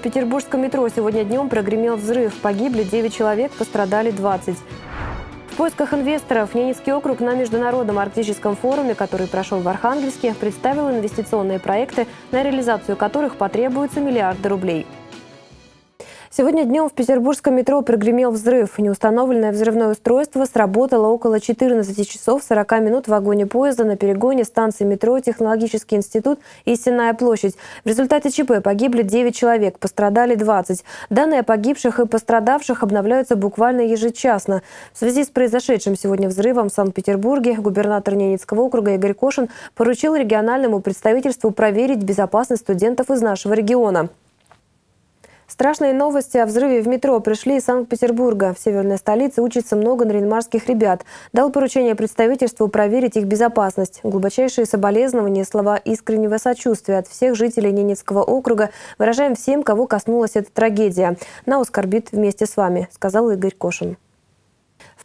Санкт-Петербургском метро сегодня днем прогремел взрыв. Погибли 9 человек, пострадали 20. В поисках инвесторов Ненецкий округ на Международном арктическом форуме, который прошел в Архангельске, представил инвестиционные проекты, на реализацию которых потребуется миллиарды рублей. Сегодня днем в петербургском метро прогремел взрыв. Неустановленное взрывное устройство сработало около 14 часов 40 минут в вагоне поезда на перегоне станции метро «Технологический институт» и «Сенная площадь». В результате ЧП погибли 9 человек, пострадали 20. Данные о погибших и пострадавших обновляются буквально ежечасно. В связи с произошедшим сегодня взрывом в Санкт-Петербурге губернатор Ненецкого округа Игорь Кошин поручил региональному представительству проверить безопасность студентов из нашего региона. Страшные новости о взрыве в метро пришли из Санкт-Петербурга. В северной столице учатся много наринмарских ребят. Дал поручение представительству проверить их безопасность. Глубочайшие соболезнования, слова искреннего сочувствия от всех жителей Ненецкого округа выражаем всем, кого коснулась эта трагедия. На оскорбит вместе с вами, сказал Игорь Кошин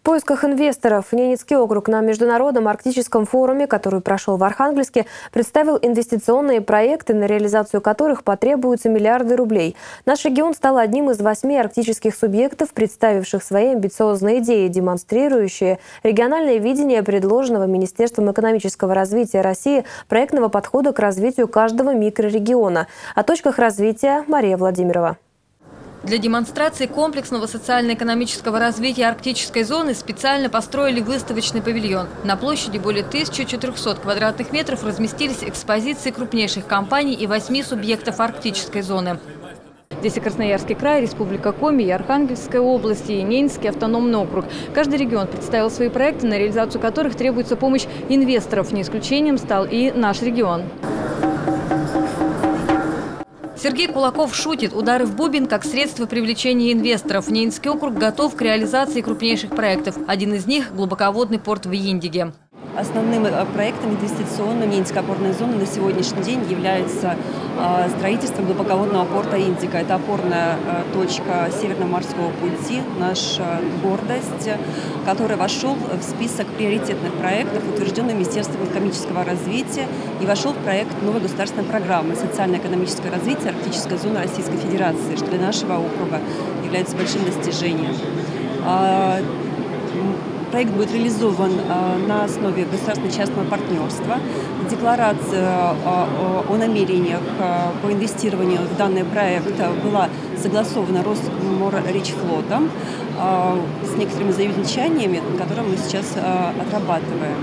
поисках инвесторов Ненецкий округ на Международном арктическом форуме, который прошел в Архангельске, представил инвестиционные проекты, на реализацию которых потребуются миллиарды рублей. Наш регион стал одним из восьми арктических субъектов, представивших свои амбициозные идеи, демонстрирующие региональное видение предложенного Министерством экономического развития России проектного подхода к развитию каждого микрорегиона. О точках развития Мария Владимирова. Для демонстрации комплексного социально-экономического развития арктической зоны специально построили выставочный павильон. На площади более 1400 квадратных метров разместились экспозиции крупнейших компаний и восьми субъектов арктической зоны. Здесь и Красноярский край, Республика Коми, и Архангельская область, и Ненецкий автономный округ. Каждый регион представил свои проекты, на реализацию которых требуется помощь инвесторов. Не исключением стал и наш регион. Сергей Кулаков шутит. Удары в бубен как средство привлечения инвесторов. Ненецкий округ готов к реализации крупнейших проектов. Один из них – глубоководный порт в Индиге. Основным э, проектом инвестиционным Ненецкой опорной зоны на сегодняшний день является э, строительство глубоководного порта Индика. Это опорная э, точка Северного морского пути, наша гордость, который вошел в список приоритетных проектов, утвержденный Министерством экономического развития и вошел в проект новой государственной программы «Социально-экономическое развитие Арктической зоны Российской Федерации», что для нашего округа является большим достижением. Проект будет реализован э, на основе государственно-частного партнерства. Декларация э, о намерениях э, по инвестированию в данный проект была согласована Росморречфлотом с некоторыми замечаниями, которые мы сейчас отрабатываем.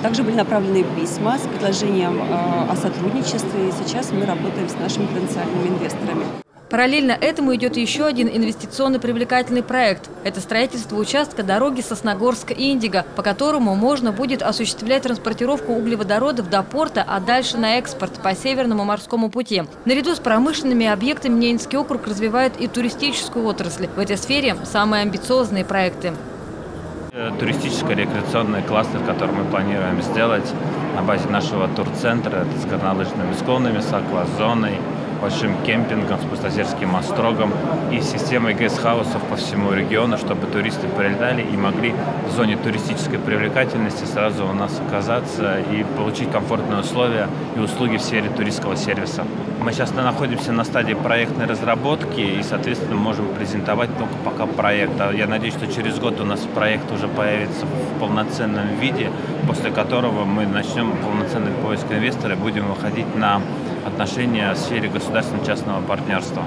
Также были направлены письма с предложением о сотрудничестве, и сейчас мы работаем с нашими потенциальными инвесторами. Параллельно этому идет еще один инвестиционно привлекательный проект. Это строительство участка дороги Сосногорск-Индиго, по которому можно будет осуществлять транспортировку углеводородов до порта, а дальше на экспорт по Северному морскому пути. Наряду с промышленными объектами Ненецкий округ развивает и туристическую отрасль. В этой сфере самые амбициозные проекты. Туристический рекреационный кластер, который мы планируем сделать на базе нашего турцентра, это с горнолыжными склонами, с аквазоной, большим кемпингом, с пустозерским острогом и системой гестхаусов по всему региону, чтобы туристы прилетали и могли в зоне туристической привлекательности сразу у нас оказаться и получить комфортные условия и услуги в сфере туристского сервиса. Мы сейчас находимся на стадии проектной разработки и, соответственно, можем презентовать только пока проект. А я надеюсь, что через год у нас проект уже появится в полноценном виде, после которого мы начнем полноценный поиск инвестора и будем выходить на отношения в сфере государственно-частного партнерства.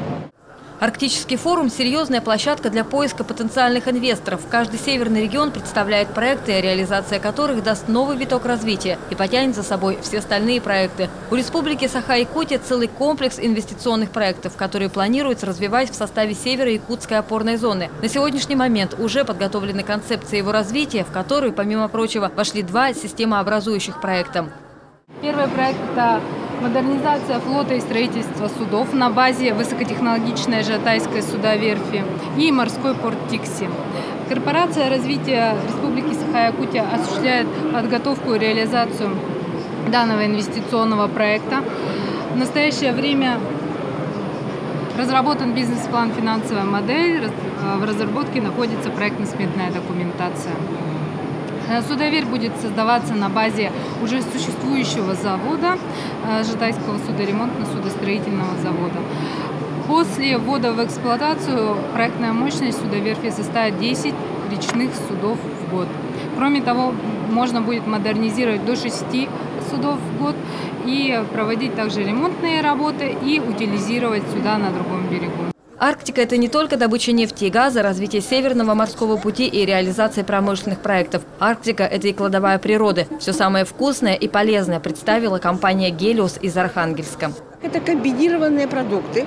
Арктический форум – серьезная площадка для поиска потенциальных инвесторов. Каждый северный регион представляет проекты, реализация которых даст новый виток развития и потянет за собой все остальные проекты. У Республики Саха-Якутия целый комплекс инвестиционных проектов, которые планируется развивать в составе северо-якутской опорной зоны. На сегодняшний момент уже подготовлены концепции его развития, в которую, помимо прочего, вошли два системообразующих проекта. Первый проект – это модернизация флота и строительство судов на базе высокотехнологичной жатайской судоверфи и морской порт Тикси. Корпорация развития Республики Саха-Якутия осуществляет подготовку и реализацию данного инвестиционного проекта. В настоящее время разработан бизнес-план «Финансовая модель», в разработке находится проектно-сметная документация. Э, судоверь будет создаваться на базе уже существующего завода, э, Житайского судоремонтно-судостроительного завода. После ввода в эксплуатацию проектная мощность судоверфи составит 10 речных судов в год. Кроме того, можно будет модернизировать до 6 судов в год и проводить также ремонтные работы и утилизировать суда на другом берегу. Арктика – это не только добыча нефти и газа, развитие Северного морского пути и реализация промышленных проектов. Арктика – это и кладовая природы. Все самое вкусное и полезное представила компания «Гелиос» из Архангельска. Это комбинированные продукты,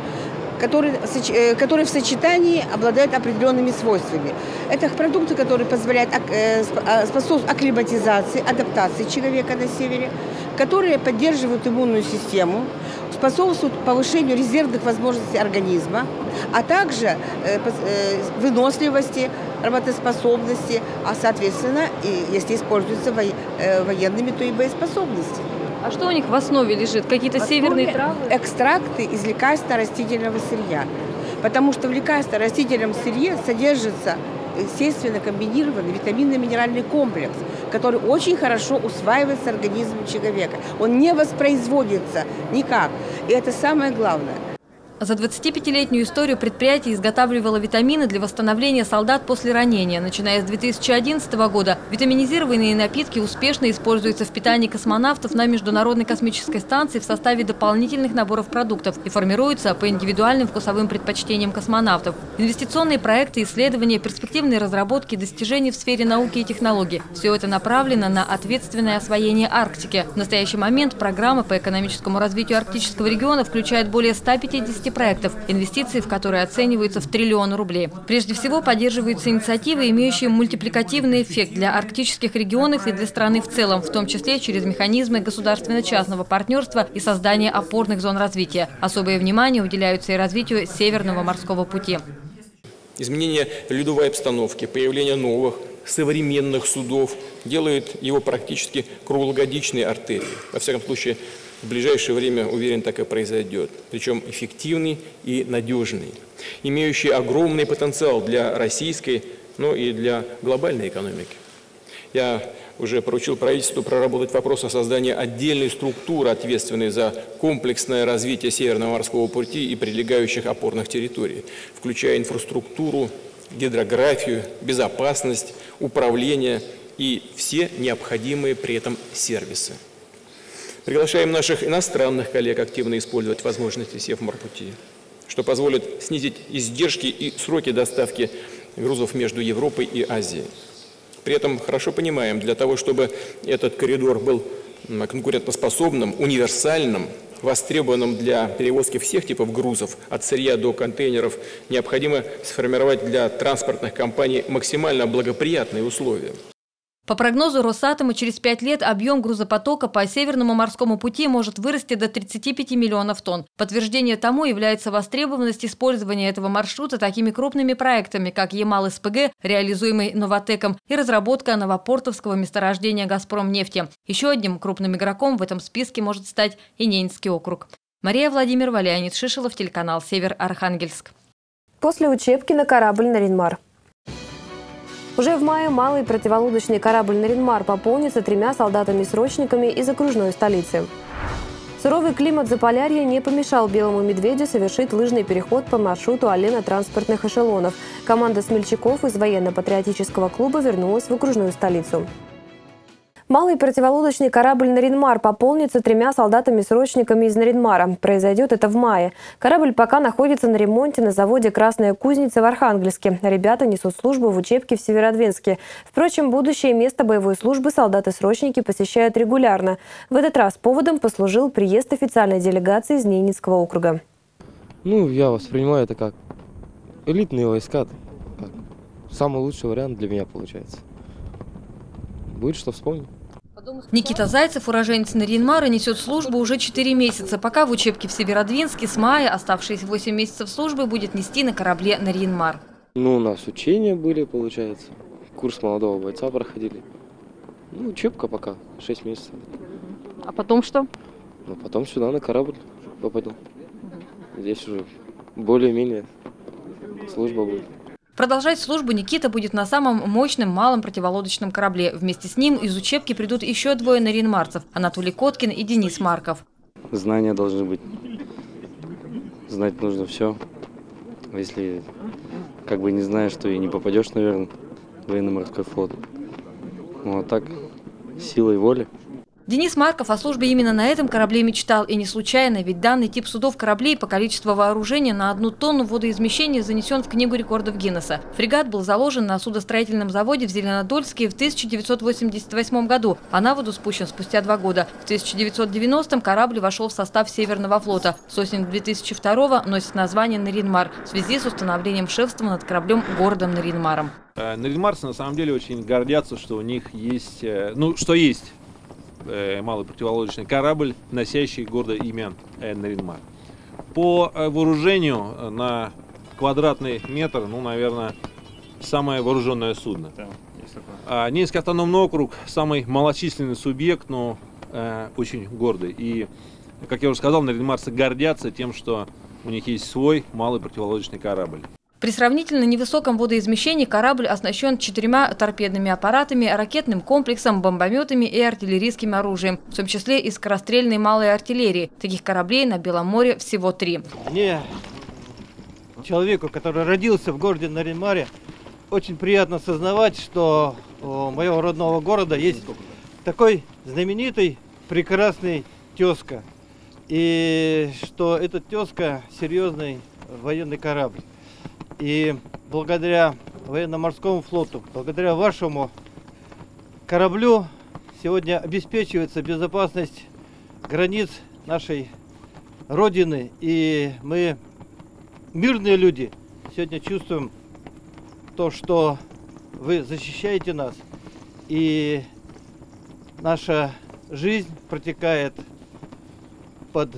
которые, э, которые в сочетании обладают определенными свойствами. Это продукты, которые позволяют э, а, способствовать акклиматизации, адаптации человека на севере, которые поддерживают иммунную систему, способствуют повышению резервных возможностей организма, а также э, выносливости, работоспособности, а соответственно, если используются военными, то и боеспособности. А что у них в основе лежит? Какие-то северные травы? Экстракты из лекарственно-растительного сырья. Потому что в лекарственно-растительном сырье содержится естественно комбинированный витаминно-минеральный комплекс, который очень хорошо усваивается организмом человека. Он не воспроизводится никак. И это самое главное. За 25-летнюю историю предприятие изготавливало витамины для восстановления солдат после ранения. Начиная с 2011 года витаминизированные напитки успешно используются в питании космонавтов на Международной космической станции в составе дополнительных наборов продуктов и формируются по индивидуальным вкусовым предпочтениям космонавтов. Инвестиционные проекты, исследования, перспективные разработки, достижения в сфере науки и технологий – все это направлено на ответственное освоение Арктики. В настоящий момент программа по экономическому развитию арктического региона включает более 150 12 проектов, инвестиции в которые оцениваются в триллион рублей. Прежде всего, поддерживаются инициативы, имеющие мультипликативный эффект для арктических регионов и для страны в целом, в том числе через механизмы государственно-частного партнерства и создание опорных зон развития. Особое внимание уделяются и развитию Северного морского пути. Изменение ледовой обстановки, появление новых, современных судов делает его практически круглогодичной артерией. Во всяком случае, в ближайшее время, уверен, так и произойдет. Причем эффективный и надежный, имеющий огромный потенциал для российской, но и для глобальной экономики. Я уже поручил правительству проработать вопрос о создании отдельной структуры, ответственной за комплексное развитие Северного морского пути и прилегающих опорных территорий, включая инфраструктуру, гидрографию, безопасность, управление и все необходимые при этом сервисы. Приглашаем наших иностранных коллег активно использовать возможности Севморпути, что позволит снизить издержки и сроки доставки грузов между Европой и Азией. При этом хорошо понимаем, для того, чтобы этот коридор был конкурентоспособным, универсальным, востребованным для перевозки всех типов грузов, от сырья до контейнеров, необходимо сформировать для транспортных компаний максимально благоприятные условия. По прогнозу Росатома, через пять лет объем грузопотока по Северному морскому пути может вырасти до 35 миллионов тонн. Подтверждение тому является востребованность использования этого маршрута такими крупными проектами, как Ямал-СПГ, реализуемый Новотеком, и разработка новопортовского месторождения «Газпром» нефти. Еще одним крупным игроком в этом списке может стать и Ненецкий округ. Мария Владимир Валянец, Шишилов, телеканал «Север Архангельск». После учебки на корабль «Наринмар». Уже в мае малый противолодочный корабль «Наринмар» пополнится тремя солдатами-срочниками из окружной столицы. Суровый климат Заполярья не помешал белому медведю совершить лыжный переход по маршруту аллено-транспортных эшелонов. Команда смельчаков из военно-патриотического клуба вернулась в окружную столицу. Малый противолодочный корабль «Наринмар» пополнится тремя солдатами-срочниками из Наринмара. Произойдет это в мае. Корабль пока находится на ремонте на заводе «Красная кузница» в Архангельске. Ребята несут службу в учебке в Северодвинске. Впрочем, будущее место боевой службы солдаты-срочники посещают регулярно. В этот раз поводом послужил приезд официальной делегации из Ненецкого округа. Ну, я воспринимаю это как элитные войска. Как самый лучший вариант для меня получается. Будет что вспомнить. Никита Зайцев, уроженец Нарьинмара, несет службу уже 4 месяца. Пока в учебке в Северодвинске с мая оставшиеся 8 месяцев службы будет нести на корабле Нарьинмар. Ну, у нас учения были, получается. Курс молодого бойца проходили. Ну, учебка пока, 6 месяцев. А потом что? Ну, потом сюда на корабль попаду. Здесь уже более-менее служба будет. Продолжать службу Никита будет на самом мощном малом противолодочном корабле. Вместе с ним из учебки придут еще двое наринмарцев – Анатолий Коткин и Денис Марков. Знания должны быть знать нужно все. Если как бы не знаешь, то и не попадешь, наверное, в военно-морской флот. Ну а так, силой воли. Денис Марков о службе именно на этом корабле мечтал. И не случайно, ведь данный тип судов кораблей по количеству вооружения на одну тонну водоизмещения занесен в Книгу рекордов Гиннесса. Фрегат был заложен на судостроительном заводе в Зеленодольске в 1988 году, а на воду спущен спустя два года. В 1990-м корабль вошел в состав Северного флота. С осени 2002 носит название «Наринмар» в связи с установлением шефства над кораблем городом Наринмаром. Э, Наринмарцы на самом деле очень гордятся, что у них есть, э, ну, что есть э, малый противолодочный корабль, носящий гордое имя э, Наринмар. По э, вооружению э, на квадратный метр, ну, наверное, самое вооруженное судно. Да, есть такое. А, Ненецкий автономный округ самый малочисленный субъект, но э, очень гордый. И, как я уже сказал, наринмарцы гордятся тем, что у них есть свой малый противолодочный корабль. При сравнительно невысоком водоизмещении корабль оснащен четырьмя торпедными аппаратами, ракетным комплексом, бомбометами и артиллерийским оружием, в том числе и скорострельной малой артиллерии. Таких кораблей на Белом море всего три. Мне, человеку, который родился в городе Наринмаре, очень приятно осознавать, что у моего родного города есть такой знаменитый, прекрасный тезка. И что этот тезка серьезный военный корабль. И благодаря военно-морскому флоту, благодаря вашему кораблю сегодня обеспечивается безопасность границ нашей Родины. И мы, мирные люди, сегодня чувствуем то, что вы защищаете нас. И наша жизнь протекает под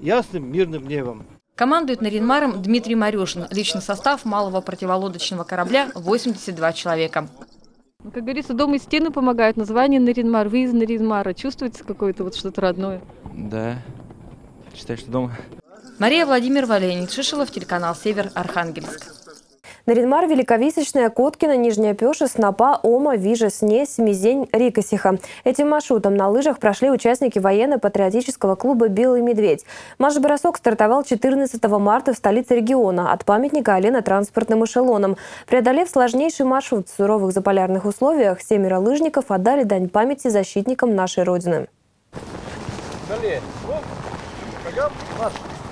ясным мирным небом. Командует Наринмаром Дмитрий Марюшин. Личный состав малого противолодочного корабля – 82 человека. Ну, Как говорится, дом и стены помогают. Название Наринмар, вы из Наринмара. Чувствуется какое-то вот что-то родное? Да, считай, что дома. Мария Владимир Валенин, Шишилов, телеканал «Север», Архангельск. Наринмар, Великовисочная, Коткина, Нижняя Пеша, Снопа, Ома, Вижа, Снесь, Мизень, Рикосиха. Этим маршрутом на лыжах прошли участники военно-патриотического клуба «Белый медведь». Марш-бросок стартовал 14 марта в столице региона от памятника Алена транспортным эшелоном. Преодолев сложнейший маршрут в суровых заполярных условиях, семеро лыжников отдали дань памяти защитникам нашей Родины.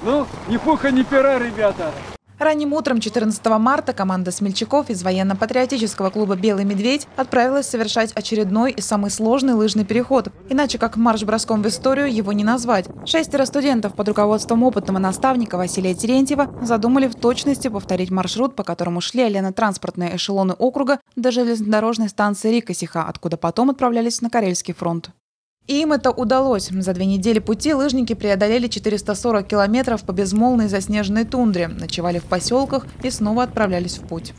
Ну, ни пуха, ни пера, ребята. Ранним утром 14 марта команда смельчаков из военно-патриотического клуба «Белый медведь» отправилась совершать очередной и самый сложный лыжный переход. Иначе как марш-броском в историю его не назвать. Шестеро студентов под руководством опытного наставника Василия Терентьева задумали в точности повторить маршрут, по которому шли оленотранспортные эшелоны округа до железнодорожной станции Рикосиха, откуда потом отправлялись на Карельский фронт. И им это удалось. За две недели пути лыжники преодолели 440 километров по безмолвной заснеженной тундре, ночевали в поселках и снова отправлялись в путь.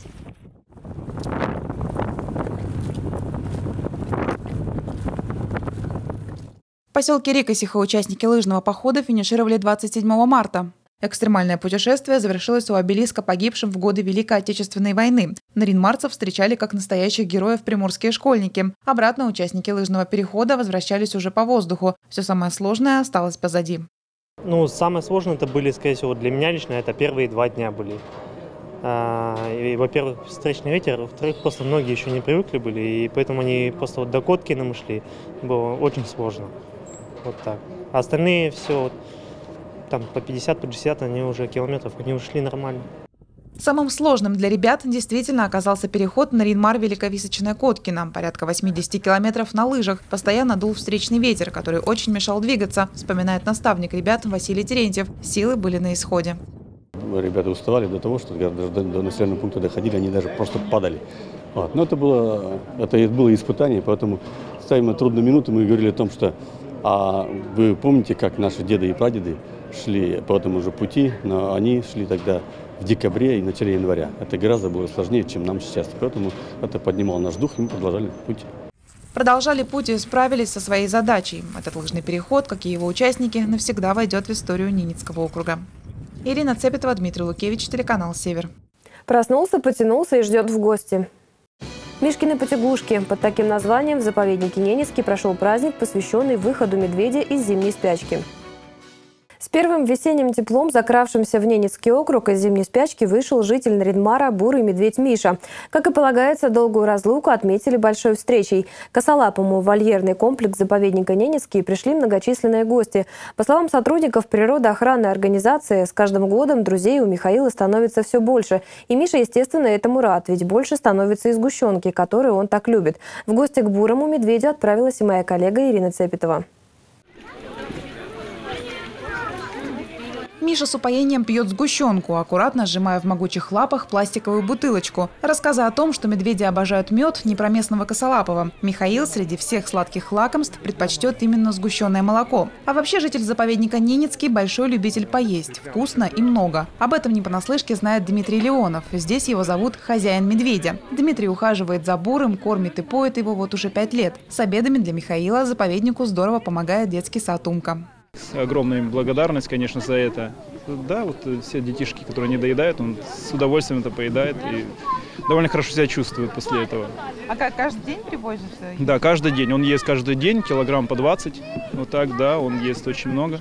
В поселке Рикосиха участники лыжного похода финишировали 27 марта. Экстремальное путешествие завершилось у обелиска погибшим в годы Великой Отечественной войны. Наринмарцев встречали как настоящих героев приморские школьники. Обратно участники лыжного перехода возвращались уже по воздуху. Все самое сложное осталось позади. Ну, самое сложное это были, скорее всего, для меня лично, это первые два дня были. А, и, во-первых, встречный ветер, во-вторых, просто многие еще не привыкли были, и поэтому они просто вот до Коткина мы шли, было очень сложно. Вот так. А остальные все, вот, там по 50, по 60 они уже километров, они ушли нормально. Самым сложным для ребят действительно оказался переход на Ринмар Великовисочная Коткина. Порядка 80 километров на лыжах. Постоянно дул встречный ветер, который очень мешал двигаться, вспоминает наставник ребят Василий Терентьев. Силы были на исходе. Ребята уставали до того, что когда до, до населенного пункта доходили, они даже просто падали. Вот. Но это было, это было испытание, поэтому ставим трудную минуту, мы говорили о том, что а вы помните, как наши деды и прадеды шли по этому же пути, но они шли тогда в декабре и начале января. Это гораздо было сложнее, чем нам сейчас. Поэтому это поднимало наш дух, и мы продолжали путь. Продолжали путь и справились со своей задачей. Этот лыжный переход, как и его участники, навсегда войдет в историю Ненецкого округа. Ирина Цепетова, Дмитрий Лукевич, телеканал «Север». Проснулся, потянулся и ждет в гости. Мишкины потягушки. Под таким названием в заповеднике Ненецкий прошел праздник, посвященный выходу медведя из зимней спячки. С первым весенним теплом, закравшимся в Ненецкий округ, из зимней спячки вышел житель Наринмара бурый медведь Миша. Как и полагается, долгую разлуку отметили большой встречей. К Косолапому вольерный комплекс заповедника Ненецкий пришли многочисленные гости. По словам сотрудников природоохранной организации, с каждым годом друзей у Михаила становится все больше. И Миша, естественно, этому рад, ведь больше становится и сгущенки, которые он так любит. В гости к бурому медведю отправилась и моя коллега Ирина Цепетова. Миша с упоением пьет сгущенку, аккуратно сжимая в могучих лапах пластиковую бутылочку. Рассказы о том, что медведи обожают мед, не про местного косолапого. Михаил среди всех сладких лакомств предпочтет именно сгущенное молоко. А вообще житель заповедника Ненецкий большой любитель поесть. Вкусно и много. Об этом не понаслышке знает Дмитрий Леонов. Здесь его зовут хозяин медведя. Дмитрий ухаживает за бурым, кормит и поет его вот уже пять лет. С обедами для Михаила заповеднику здорово помогает детский сад. Огромная благодарность, конечно, за это. Да, вот все детишки, которые не доедают, он с удовольствием это поедает и довольно хорошо себя чувствует после этого. А как, каждый день привозишь? Да, каждый день. Он ест каждый день, килограмм по 20. Вот так, да, он ест очень много.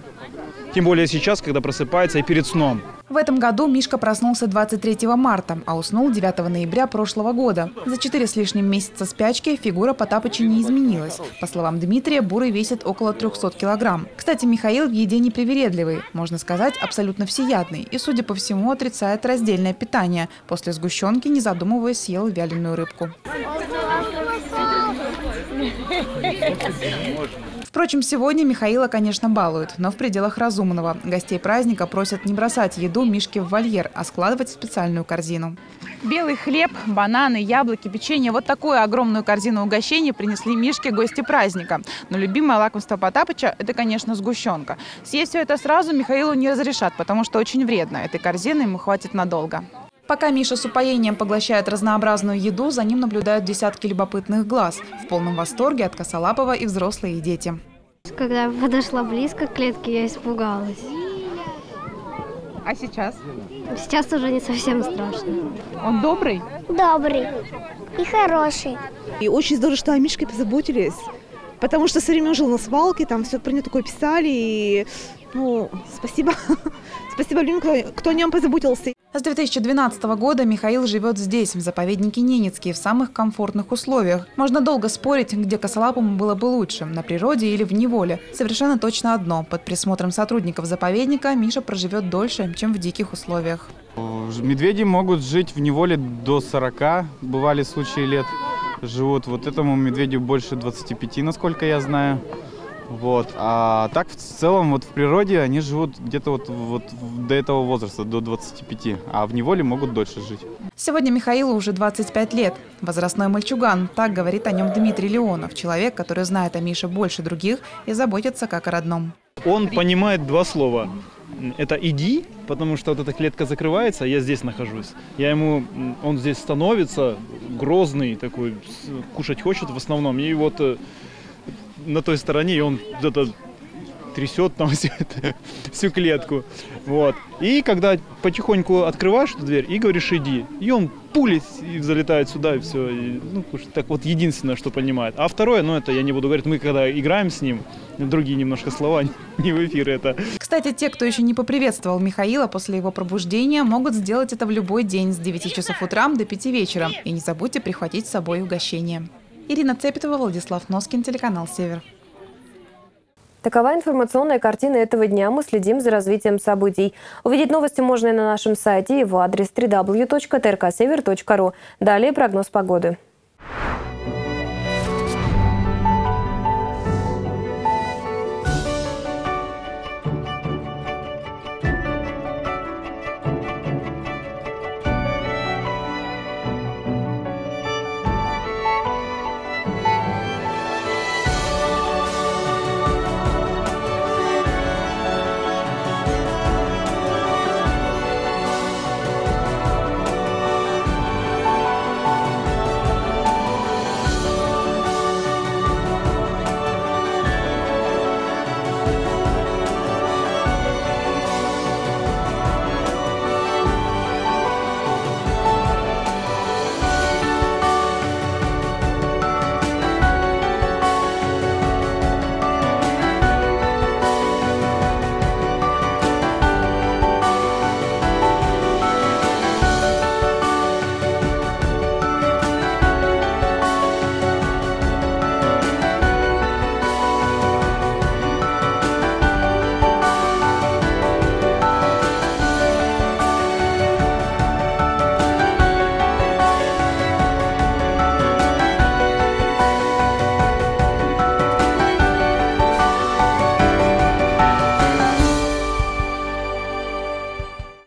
Тем более сейчас, когда просыпается и перед сном. В этом году Мишка проснулся 23 марта, а уснул 9 ноября прошлого года. За четыре с лишним месяца спячки фигура Потапыча не изменилась. По словам Дмитрия, Бурый весит около 300 килограмм. Кстати, Михаил в еде непривередливый, можно сказать, абсолютно всеядный. И, судя по всему, отрицает раздельное питание. После сгущенки, не задумываясь, съел вяленую рыбку. Впрочем, сегодня Михаила, конечно, балуют, но в пределах разумного. Гостей праздника просят не бросать еду Мишке в вольер, а складывать в специальную корзину. Белый хлеб, бананы, яблоки, печенье – вот такую огромную корзину угощений принесли Мишке гости праздника. Но любимое лакомство Потапыча – это, конечно, сгущенка. Съесть все это сразу Михаилу не разрешат, потому что очень вредно. Этой корзины ему хватит надолго. Пока Миша с упоением поглощает разнообразную еду, за ним наблюдают десятки любопытных глаз. В полном восторге от Косолапова и взрослые и дети. Когда я подошла близко к клетке, я испугалась. А сейчас? Сейчас уже не совсем страшно. Он добрый? Добрый и хороший. И очень здорово, что о Мишке позаботились. Потому что все время жил на свалке, там все про него такое писали. И, ну, спасибо. спасибо людям, кто, кто о нем позаботился. С 2012 года Михаил живет здесь, в заповеднике Ненецкий, в самых комфортных условиях. Можно долго спорить, где косолапому было бы лучше, на природе или в неволе. Совершенно точно одно. Под присмотром сотрудников заповедника Миша проживет дольше, чем в диких условиях. Медведи могут жить в неволе до 40, бывали случаи лет живут. Вот этому медведю больше 25, насколько я знаю. Вот. А так в целом вот в природе они живут где-то вот, вот до этого возраста, до 25, а в неволе могут дольше жить. Сегодня Михаилу уже 25 лет. Возрастной мальчуган. Так говорит о нем Дмитрий Леонов. Человек, который знает о Мише больше других и заботится как о родном. Он понимает два слова. Это «иди», потому что вот эта клетка закрывается, а я здесь нахожусь. Я ему, он здесь становится, грозный такой, кушать хочет в основном. И вот э, на той стороне, и он где-то трясет там всю, это, всю клетку. Вот. И когда потихоньку открываешь эту дверь и говоришь «иди», и он пулей и залетает сюда, и все. И, ну, так вот единственное, что понимает. А второе, ну это я не буду говорить, мы когда играем с ним, другие немножко слова, не в эфир это. Кстати, те, кто еще не поприветствовал Михаила после его пробуждения, могут сделать это в любой день с 9 часов утра до 5 вечера. И не забудьте прихватить с собой угощение. Ирина Цепетова, Владислав Носкин, телеканал «Север». Такова информационная картина этого дня. Мы следим за развитием событий. Увидеть новости можно и на нашем сайте. Его адрес www.trksever.ru. Далее прогноз погоды.